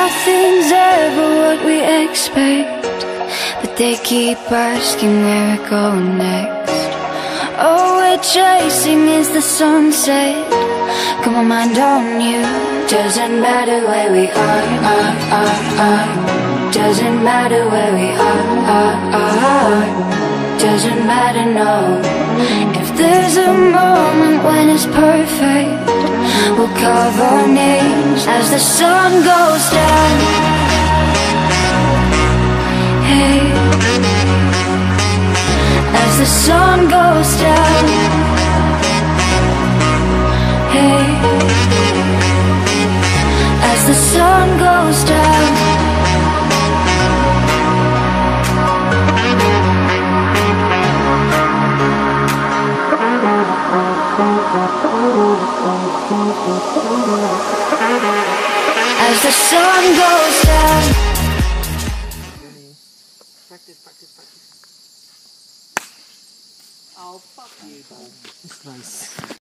nothing's ever what we expect But they keep asking where we're going next. All we're chasing is the sunset. Got my mind on you. Doesn't matter where we are, are, are, are. Doesn't matter where we are, are, are. Doesn't matter, no. If there's a moment when it's perfect We'll carve our names as the sun goes down. Hey. As the sun As the sun goes down Practice, practice, practice. Oh, fuck you. It's nice.